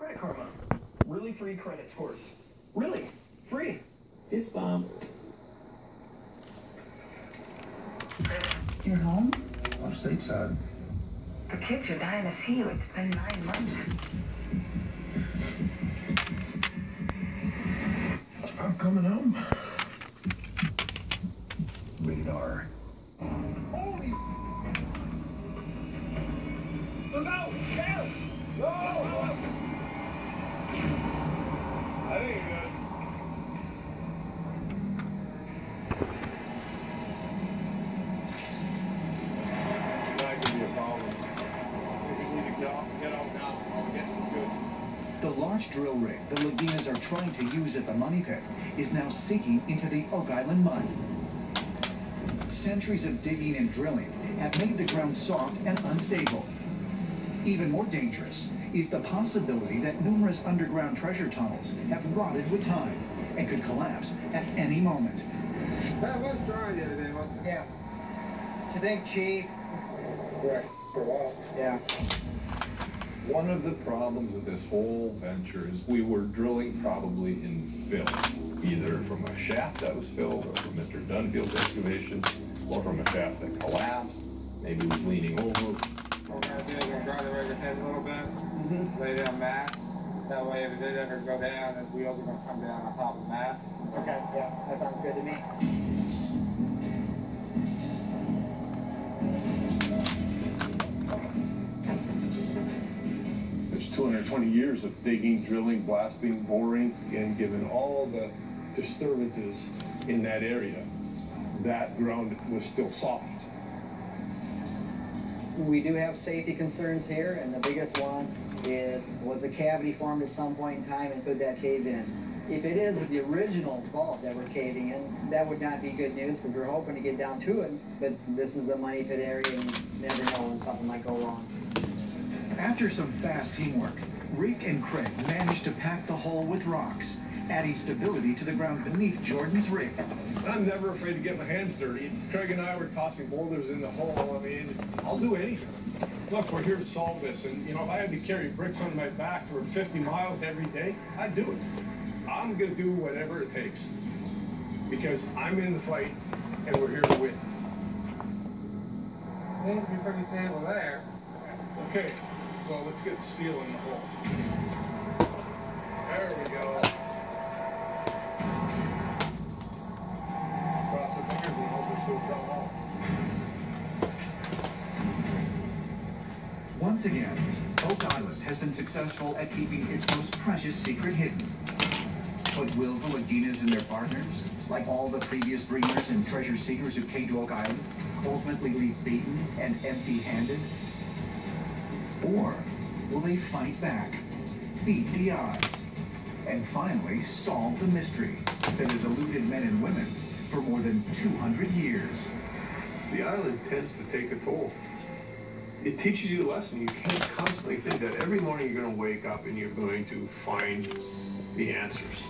Credit Karma. Really free credit scores. Really free. Fist bomb. You're home? I'm stateside. The kids are dying to see you. It's been nine months. I'm coming home. Rated R. Holy. Look out! Help! No! That ain't good. That could be a problem. We need to get off, get out now. All we're getting is good. The large drill rig the Laginas are trying to use at the money pit is now sinking into the Oak Island mud. Centuries of digging and drilling have made the ground soft and unstable. Even more dangerous is the possibility that numerous underground treasure tunnels have rotted with time and could collapse at any moment. That was dry the other day, wasn't it? Yeah. You think, Chief? Correct. For a while. Yeah. One of the problems with this whole venture is we were drilling probably in fill, either from a shaft that was filled or from Mr. Dunfield's excavation, or from a shaft that collapsed, maybe was leaning over. What we're gonna do is we're gonna dry the rigger head a little bit, Mm-hmm. lay down mats. That way, if it did ever go down, the wheels are gonna come down on top of mats. Okay, yeah, that sounds good to me. There's 220 years of digging, drilling, blasting, boring, and given all the disturbances in that area, that ground was still soft. We do have safety concerns here, and the biggest one is, was a cavity formed at some point in time and could that cave in? If it is the original vault that we're caving in, that would not be good news, because we're hoping to get down to it, but this is a money pit area, and never know when something might go wrong. After some fast teamwork, Rick and Craig managed to pack the hole with rocks, adding stability to the ground beneath Jordan's rig. I'm never afraid to get my hands dirty. Craig and I were tossing boulders in the hole. I mean, I'll do anything. Look, we're here to solve this, and you know, if I had to carry bricks on my back for 50 miles every day, I'd do it. I'm gonna do whatever it takes because I'm in the fight, and we're here to win. Seems to be pretty stable there. Okay, so let's get steel in the hole. There we go. Let's cross fingers and hope this goes down well. Once again, Oak Island has been successful at keeping its most precious secret hidden. But will the Laginas and their partners, like all the previous dreamers and treasure seekers who came to Oak Island, ultimately leave beaten and empty-handed? Or will they fight back, beat the odds, and finally solve the mystery that has eluded men and women for more than 200 years? The island tends to take a toll. It teaches you a lesson. You can't constantly think that every morning you're going to wake up and you're going to find the answers.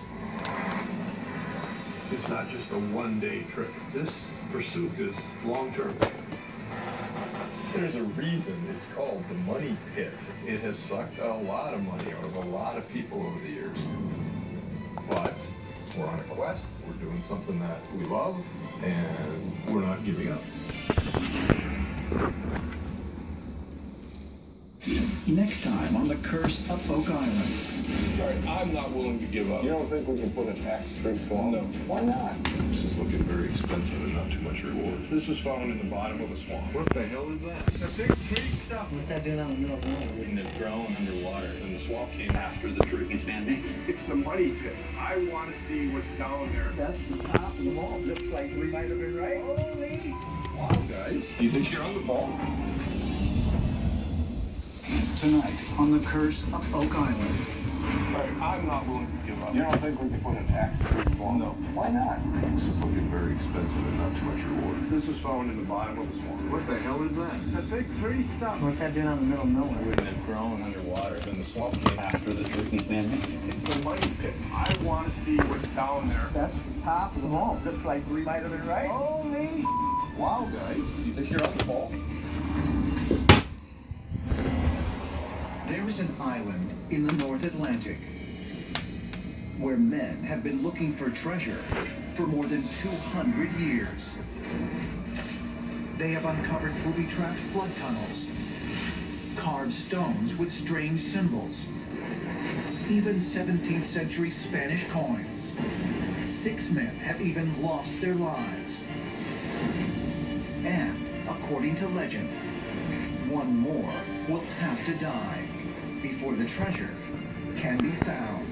It's not just a one-day trip. This pursuit is long-term. There's a reason it's called the money pit. It has sucked a lot of money out of a lot of people over the years. But we're on a quest. We're doing something that we love, and we're not giving up. Next time on The Curse of Oak Island. Sorry, I'm not willing to give up. You don't think we can put an axe through swamp? No. Why not? This is looking very expensive and not too much reward. This was found in the bottom of a swamp. What the hell is that? The big tree stuff. What's that doing out in the middle of nowhere? And it's grown underwater, and the swamp came after the tree. It's man-made. It's the money pit. I want to see what's down there. That's the top of the wall. Looks like we might have been right. Holy! Wow, guys. Do you think you're on the ball? Tonight on The Curse of Oak Island. Right, I'm not willing to give up. You don't think we can put an axe through swamp? No. Why not? This is looking very expensive and not too much reward. This is found in the bottom of the swamp. What the hell is that? The big tree stuff. What's that doing out in the middle of nowhere? And it's grown underwater, in the swamp after the tree. It's man-made. It's the money pit. I want to see what's down there. That's the top of the wall. Looks like we might have been right. Holy! Wow, guys. Do you think you're on the ball? There Here's an island in the North Atlantic where men have been looking for treasure for more than 200 years. They have uncovered booby-trapped flood tunnels, carved stones with strange symbols, even 17th century Spanish coins. Six men have even lost their lives. And, according to legend, one more will have to die before the treasure can be found.